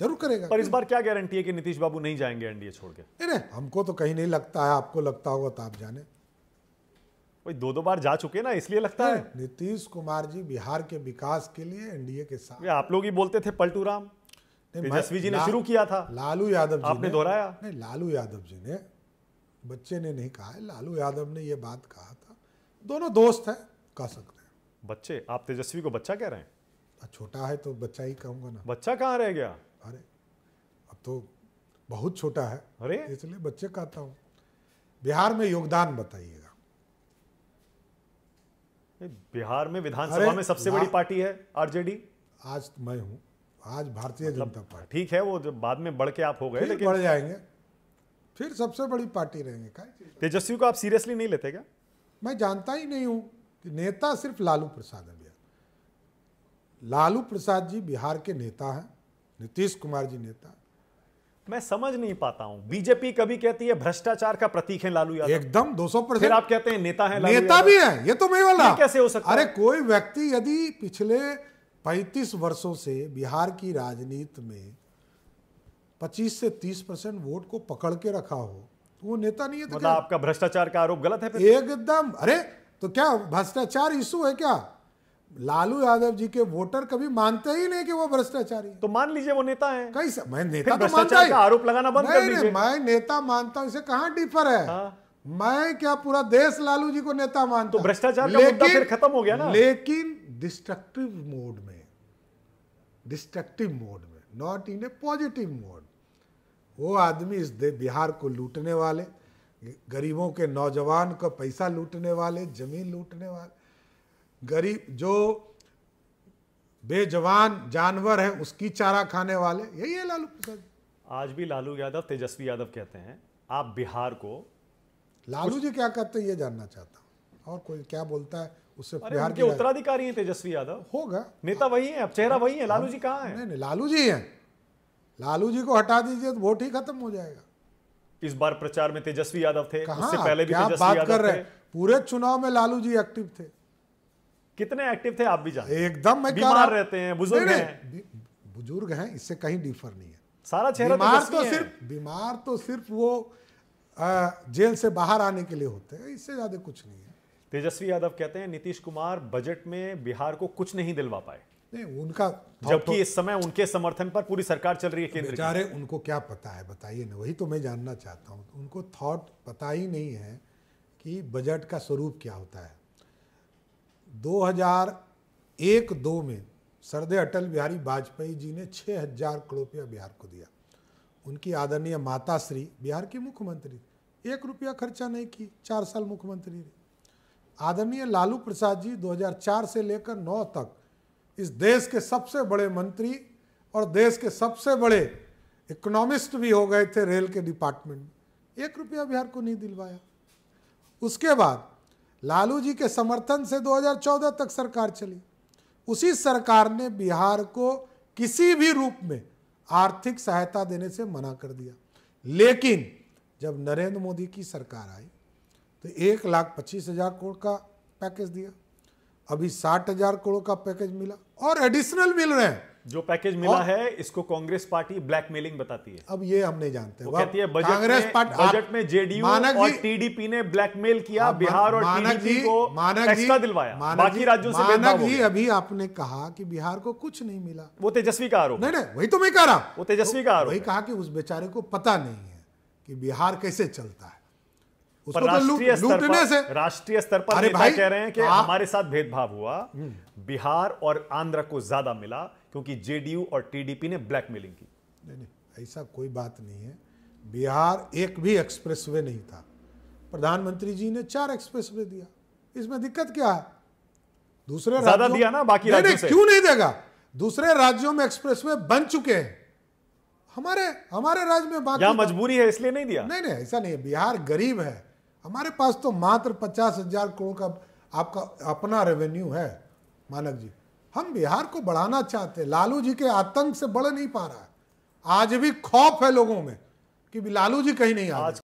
ज़रूर करेगा पर इस बार क्या गारंटी है कि नीतीश बाबू नहीं जाएँगे एनडीए छोड़ के? नहीं नहीं हमको तो कहीं नहीं लगता है आपको लगता होगा तो आप जाने। भाई दो दो बार जा चुके ना इसलिए लगता है। नीतीश कुमार जी बिहार के विकास के लिए एनडीए के साथ। आप लोग ही बोलते थे पलटू राम। तेजस्वी जी ने शुरू किया था। लालू यादव जी आपने दोहराया? नहीं लालू यादव जी ने। बच्चे ने नहीं कहा है लालू यादव ने ये बात कहा था। दोनों दोस्त हैं कह सकते हैं। बच्चे आप तेजस्वी को बच्चा कह रहे हैं छोटा है तो बच्चा ही कहूँगा ना। बच्चा कहाँ रह गया? अरे अब तो बहुत छोटा है। अरे। इसलिए बच्चे कहता हूँ। बिहार में योगदान बताइएगा। बिहार में विधानसभा में सबसे बड़ी पार्टी है आरजेडी। आज मैं हूँ। आज भारतीय जनता पार्टी। ठीक है वो जब बाद में बढ़ के आप हो गए फिर लेकिन बढ़ जाएँगे। फिर सबसे बड़ी पार्टी रहेंगे। तेजस्वी को आप सीरियसली नहीं लेते क्या? मैं जानता ही नहीं हूँ कि नेता सिर्फ़ लालू प्रसाद है। लालू प्रसाद जी बिहार के नेता हैं। नीतीश कुमार जी नेता। मैं समझ नहीं पाता हूँ। बीजेपी कभी कहती है भ्रष्टाचार का प्रतीक है लालू यादव। एकदम 200 फिर परसेंट। आप कहते हैं नेता है लालू नेता भी है ये तो मैं ये कैसे हो सकता अरे कोई व्यक्ति यदि पिछले 35 वर्षों से बिहार की राजनीति में 25 से 30 परसेंट वोट को पकड़ के रखा हो तो वो नेता नहीं है तो मतलब आपका भ्रष्टाचार का आरोप गलत है एकदम। अरे तो क्या भ्रष्टाचार इशू है क्या? लालू यादव जी के वोटर कभी मानते ही नहीं कि वो भ्रष्टाचारी तो मान लीजिए वो नेता है कैसे मैं नेता तो मानता ही आरोप लगाना बंद कर दीजिए मैं नेता मानता हूँ इसे कहाँ डिफर है हाँ। मैं क्या पूरा देश लालू जी को नेता मानता तो हूँ। भ्रष्टाचार का मुद्दा फिर खत्म हो गया ना। लेकिन डिस्ट्रक्टिव मोड में डिस्ट्रक्टिव मोड में not in a positive mode वो आदमी इस बिहार को लूटने वाले गरीबों के नौजवान का पैसा लूटने वाले ज़मीन लूटने वाले गरीब जो बेजवान जानवर है उसकी चारा खाने वाले यही है लालू प्रसाद। आज भी लालू यादव तेजस्वी यादव कहते हैं आप बिहार को लालू जी क्या कहते हैं ये जानना चाहता हूँ। और कोई क्या बोलता है उससे बिहार के उत्तराधिकारी हैं तेजस्वी यादव। होगा। नेता वही है अब चेहरा वही है लालू जी कहाँ है? नहीं नहीं लालू जी हैं। लालू जी को हटा दीजिए तो वोट ही खत्म हो जाएगा। इस बार प्रचार में तेजस्वी यादव थे उससे पहले भी तेजस्वी बात यादव कर रहे थे। पूरे चुनाव में लालू जी एक्टिव थे। कितने एक्टिव थे आप भी जानते एकदम मैं बीमार रहते हैं, बुज़ुर्ग हैं। बुज़ुर्ग हैं इससे कहीं डिफर नहीं है। सारा चेहरा बीमार तेजस्वी तो सिर्फ़ बीमार तो सिर्फ़ वो आ, जेल से बाहर आने के लिए होते हैं इससे ज़्यादा कुछ नहीं है। तेजस्वी यादव कहते हैं नीतीश कुमार बजट में बिहार को कुछ नहीं दिलवा पाए। नहीं उनका जबकि इस समय उनके समर्थन पर पूरी सरकार चल रही है केंद्र की। बेचारे उनको क्या पता है बताइए ना वही तो मैं जानना चाहता हूँ। उनको थॉट पता ही नहीं है कि बजट का स्वरूप क्या होता है। 2001 दो में सरदे अटल बिहारी वाजपेयी जी ने 6000 करोड़ रुपया बिहार को दिया। उनकी आदरणीय माता श्री बिहार की मुख्यमंत्री। एक रुपया खर्चा नहीं की, चार साल मुख्यमंत्री रही। आदरणीय लालू प्रसाद जी 2004 से लेकर 9 तक इस देश के सबसे बड़े मंत्री और देश के सबसे बड़े इकोनॉमिस्ट भी हो गए थे रेल के डिपार्टमेंट में। एक रुपया बिहार को नहीं दिलवाया। उसके बाद लालू जी के समर्थन से 2014 तक सरकार चली। उसी सरकार ने बिहार को किसी भी रूप में आर्थिक सहायता देने से मना कर दिया। लेकिन जब नरेंद्र मोदी की सरकार आई तो एक लाख पच्चीस हज़ार करोड़ का पैकेज दिया। अभी साठ हज़ार करोड़ का पैकेज मिला और एडिशनल मिल रहे हैं। जो पैकेज मिला है इसको कांग्रेस पार्टी ब्लैकमेलिंग बताती है। अब ये हम नहीं जानते। वो कहती है बजट कांग्रेस में, पार्टी बजट में जेडीयू और टीडीपी ने ब्लैकमेल किया बिहार और टीडीपी को एक्स्ट्रा दिलवाया। बाकी राज्यों से मानक जी अभी आपने कहा कि बिहार को कुछ नहीं मिला। वो तेजस्वी का आरोप नहीं नहीं वही तो मैं कह रहा हूँ। वो तेजस्वी का आरोप वही कहा कि उस बेचारे को पता नहीं है कि बिहार कैसे चलता है। पर तो राष्ट्रीय स्तर पर राष्ट्रीय स्तर पर कह रहे हैं कि हमारे साथ भेदभाव हुआ। बिहार और आंध्र को ज़्यादा मिला। क्योंकि जेडीयू और टीडीपी ने ब्लैकमेलिंग की। नहीं नहीं ऐसा कोई बात नहीं है। बिहार एक भी एक्सप्रेसवे नहीं था। प्रधानमंत्री जी ने चार एक्सप्रेसवे दिया। इसमें दिक्कत क्या है? दूसरे ज़्यादा राज्यों- दिया ना बाकी नहीं, राज्यों नहीं, से। क्यों नहीं देगा? दूसरे राज्यों में एक्सप्रेसवे बन चुके हैं। हमारे हमारे राज्य में बाकी या मजबूरी है इसलिए नहीं दिया। नहीं नहीं ऐसा नहीं है। बिहार गरीब है। हमारे पास तो मात्र पचास हज़ार करोड़ का आपका अपना रेवेन्यू है मानक जी। हम बिहार को बढ़ाना चाहते हैं। लालू जी के आतंक से बढ़ नहीं पा रहा है। आज भी खौफ है लोगों में कि लालू जी कहीं नहीं आ आज